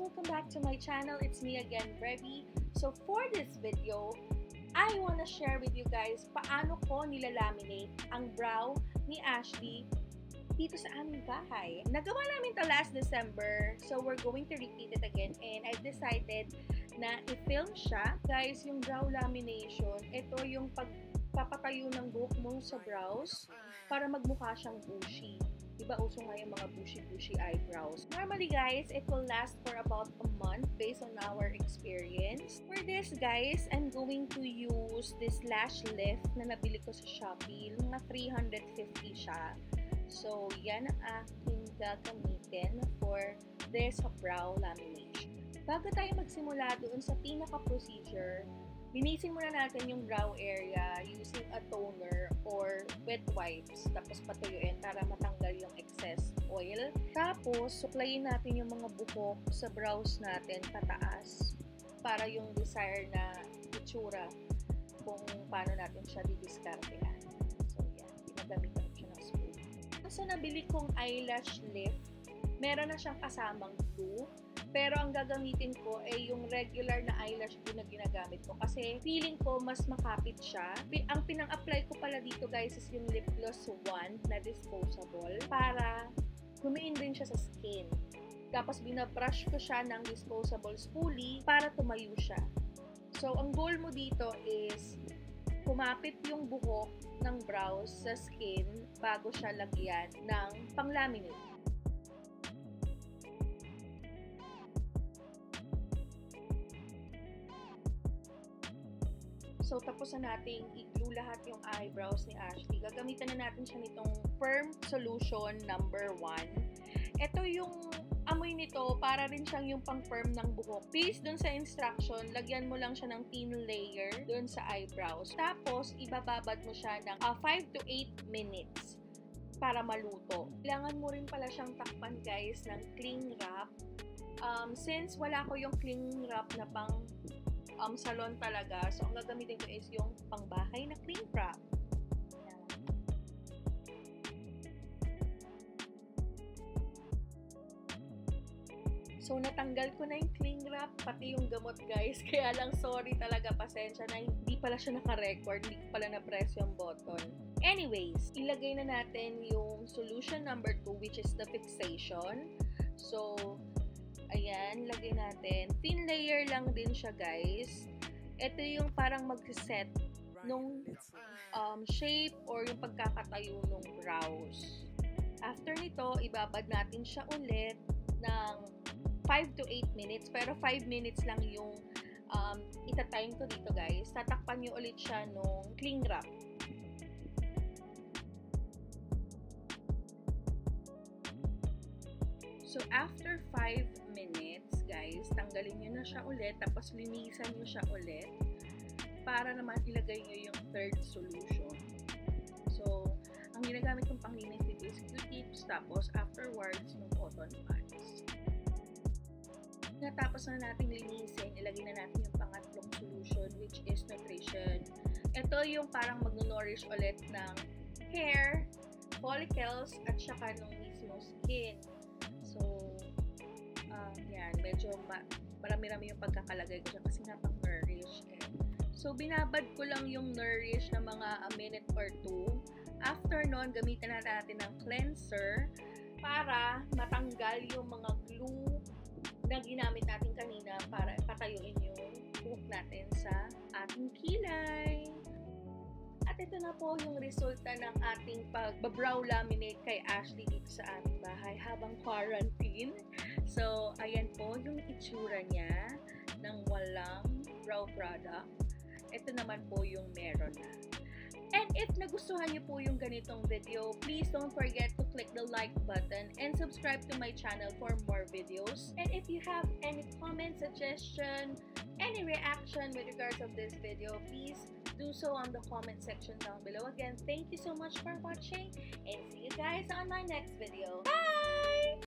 Welcome back to my channel. It's me again, Brevi. So for this video, I wanna share with you guys paano ko nilalaminate ang brow ni Ashley dito sa aming bahay. Nagawa namin to last December, so we're going to repeat it again and I've decided na i-film siya. Guys, yung brow lamination, ito yung pagpapatayo ng buhok mo sa brows para magmukha siyang bushy. Diba uso nga yung mga bushy-bushy eyebrows. Normally guys, it will last for about a month based on our experience. For this guys, I'm going to use this lash lift na nabili ko sa Shopee. Mga 350 siya. So, yan ang aking gagamitin for this brow lamination. Bago tayo magsimula doon sa pinaka-procedure, Linisin muna natin yung brow area using a toner or wet wipes. Tapos patuyuin para matanggal yung excess oil. Tapos, suklayin natin yung mga buhok sa brows natin pataas para yung desired na itsura kung paano natin siya didiskartehan. So, yan. Pinagamitan ko siya ng spoon. Sa nabili kong eyelash lift, meron na siyang kasamang glue pero ang gagamitin ko ay yung regular na eyelash glue na ginagamit ko kasi feeling ko mas makapit siya. Ang pinang-apply ko pala dito guys is yung lip gloss wand na disposable para gumiin din siya sa skin. Tapos binabrush ko siya ng disposable spoolie para tumayo siya. So, ang goal mo dito is kumapit yung buhok ng brows sa skin bago siya lagyan ng panglaminate. So, tapos na nating i-glue lahat yung eyebrows ni Ashley. Gagamitan na natin siya nitong Firm Solution number 1. Ito yung amoy nito, para rin siyang yung pang-firm ng buhok. Please, dun sa instruction, lagyan mo lang siya ng thin layer dun sa eyebrows. Tapos, ibababad mo siya ng uh, ah, 5 to 8 minutes para maluto. Kailangan mo rin pala siyang takpan, guys, ng cling wrap. Um, since wala ko yung cling wrap na pang um, salon talaga. So, ang gagamitin ko is yung pangbahay na cling wrap. So, natanggal ko na yung cling wrap, pati yung gamot, guys. Kaya lang, sorry talaga, pasensya na hindi pala siya naka-record, hindi pala na-press yung button. Anyways, ilagay na natin yung solution number 2, which is the fixation. So, Ayan, lagay natin. Thin layer lang din siya, guys. Ito yung parang mag-set nung um, shape or yung pagkakatayo ng brows. After nito, ibabad natin siya ulit ng 5 to 8 minutes. Pero 5 minutes lang yung um, itatime ko dito, guys. Tatakpan nyo ulit siya nung cling wrap. So, after 5 guys, tanggalin nyo na siya ulit, tapos linisan nyo siya ulit para naman ilagay nyo yung third solution. So, ang ginagamit kong panglinis dito is Q-tips, tapos afterwards, yung cotton pads. Natapos na natin linisin, ilagay na natin yung pangatlong solution, which is nutrition. Ito yung parang mag-nourish ulit ng hair, follicles, at saka nung mismo skin. Yan, medyo ma marami-rami yung pagkakalagay ko dyan kasi nga pang nourish. Eh. So, binabad ko lang yung nourish na mga a minute or two. After nun, gamitin na natin ng cleanser para matanggal yung mga glue na ginamit natin kanina para patayuin yung buhok natin sa ating kilay. Ito na po yung resulta ng ating pag-brow laminate kay Ashley dito sa aming bahay habang quarantine. So, ayan po yung itsura niya ng walang brow product. Ito naman po yung meron na. And if nagustuhan niyo po yung ganitong video, please don't forget to click like button and subscribe to my channel for more videos. And if you have any comment, suggestion, any reaction with regards of this video, please do so on the comment section down below. Again, thank you so much for watching and see you guys on my next video. Bye!